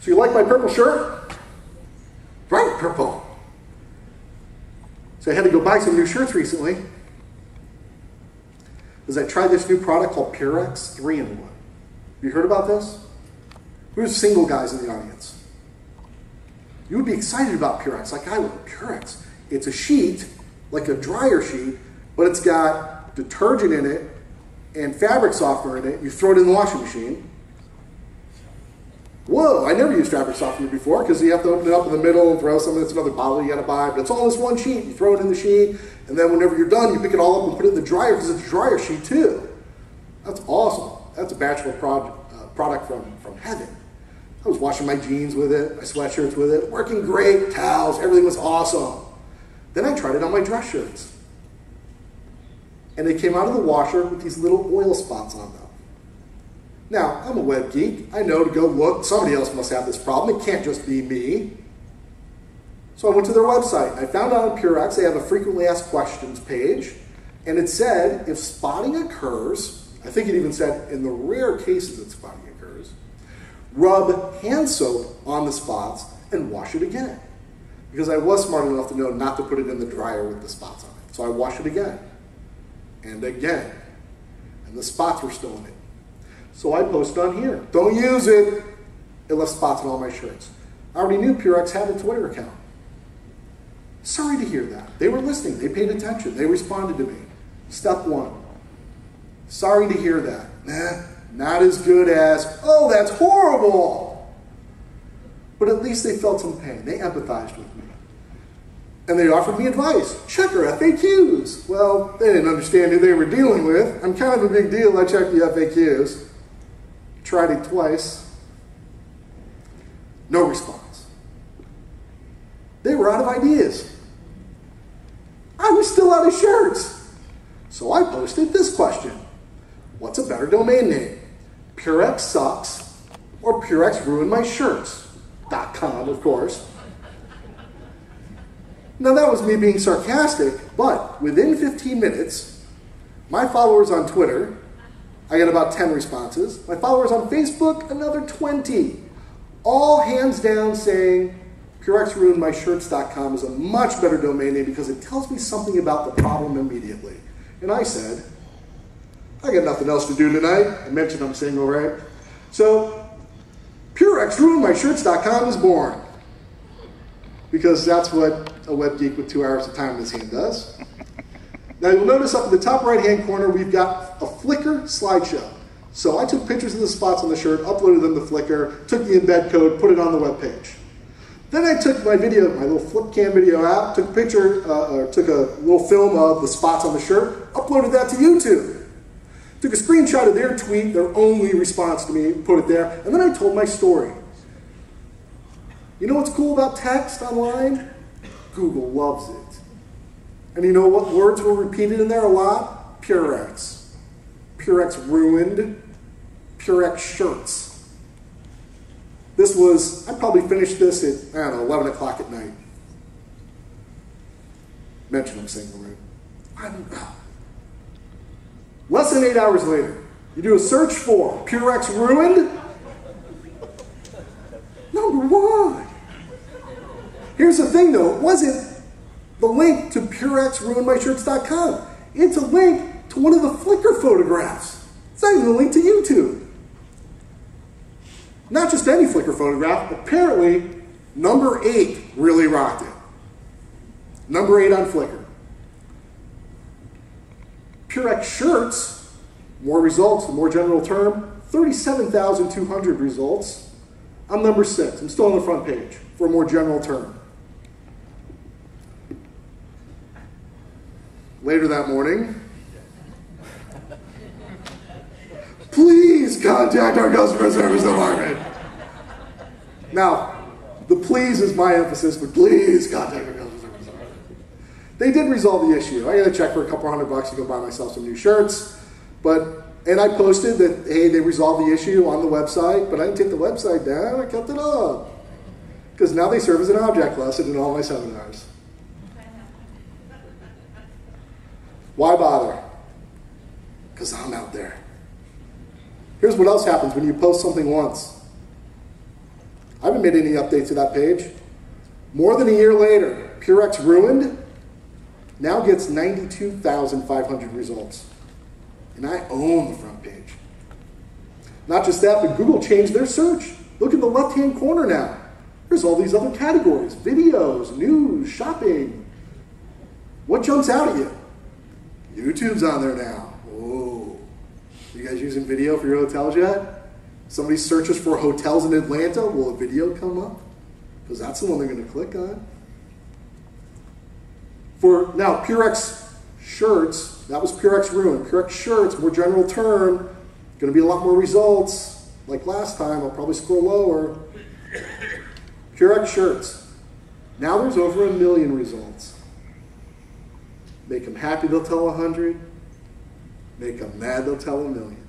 So you like my purple shirt? Bright purple. So I had to go buy some new shirts recently. Because I tried this new product called Purex 3 in 1. Have you heard about this? Who's single guys in the audience? You would be excited about Purex, like I would. Purex. It's a sheet, like a dryer sheet, but it's got detergent in it and fabric softener in it. You throw it in the washing machine. Whoa, I never used fabric softener before because you have to open it up in the middle and throw something. that's another bottle you got to buy, but it's all this one sheet. You throw it in the sheet, and then whenever you're done, you pick it all up and put it in the dryer because it's a dryer sheet too. That's awesome. That's a bachelor project, uh, product from, from heaven. I was washing my jeans with it, my sweatshirts with it, working great, towels, everything was awesome. Then I tried it on my dress shirts. And they came out of the washer with these little oil spots on them. Now, I'm a web geek. I know to go look, somebody else must have this problem. It can't just be me. So I went to their website. I found out on Purex they have a frequently asked questions page. And it said if spotting occurs, I think it even said in the rare cases that spotting occurs, rub hand soap on the spots and wash it again. Because I was smart enough to know not to put it in the dryer with the spots on it. So I wash it again and again. And the spots were still in it. So I posted on here. Don't use it. It left spots on all my shirts. I already knew Purex had a Twitter account. Sorry to hear that. They were listening. They paid attention. They responded to me. Step one. Sorry to hear that. Nah, not as good as, oh, that's horrible. But at least they felt some pain. They empathized with me. And they offered me advice. Check our FAQs. Well, they didn't understand who they were dealing with. I'm kind of a big deal. I checked the FAQs. Tried it twice. No response. They were out of ideas. I was still out of shirts. So I posted this question What's a better domain name? Purex sucks or Purex ruined my shirts.com, of course. Now that was me being sarcastic, but within 15 minutes, my followers on Twitter I got about 10 responses. My followers on Facebook, another 20. All hands down saying PurexRuinedMyShirts.com is a much better domain name because it tells me something about the problem immediately. And I said, I got nothing else to do tonight. I mentioned I'm single, right? So, PurexRuinedMyShirts.com is born. Because that's what a web geek with two hours of time in his hand does. Now you'll notice up in the top right hand corner we've got Flickr slideshow. So I took pictures of the spots on the shirt, uploaded them to Flickr, took the embed code, put it on the web page. Then I took my video, my little flip cam video out, took a picture, uh, or took a little film of the spots on the shirt, uploaded that to YouTube. Took a screenshot of their tweet, their only response to me, put it there, and then I told my story. You know what's cool about text online? Google loves it. And you know what words were repeated in there a lot? Purex. Purex ruined. Purex shirts. This was, I probably finished this at, I don't know, 11 o'clock at night. Mention I'm single, right? I'm, less than eight hours later, you do a search for Purex ruined. Number one. Here's the thing though, it wasn't the link to PurexRuinedMyShirts.com. It's a link to one of the Flickr photographs. It's not even a link to YouTube. Not just any Flickr photograph, apparently number eight really rocked it. Number eight on Flickr. Purex shirts, more results, the more general term, 37,200 results. I'm number six. I'm still on the front page for a more general term. Later that morning, contact our customer service department. Now, the please is my emphasis, but please contact our customer service department. They did resolve the issue. I got to check for a couple hundred bucks to go buy myself some new shirts, but and I posted that hey, they resolved the issue on the website, but I didn't take the website down. I kept it up because now they serve as an object lesson in all my seminars. Why bother? Because I'm out there. Here's what else happens when you post something once. Been haven't made any updates to that page. More than a year later, Purex ruined now gets 92,500 results. And I own the front page. Not just that, but Google changed their search. Look in the left hand corner now. There's all these other categories videos, news, shopping. What jumps out at you? YouTube's on there now. You guys using video for your hotels yet? Somebody searches for hotels in Atlanta, will a video come up? Because that's the one they're going to click on. For now, Purex shirts, that was Purex ruin. Purex shirts, more general term, going to be a lot more results. Like last time, I'll probably scroll lower. Purex shirts. Now there's over a million results. Make them happy, they'll tell a hundred. Make them mad, they'll tell a million.